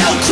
no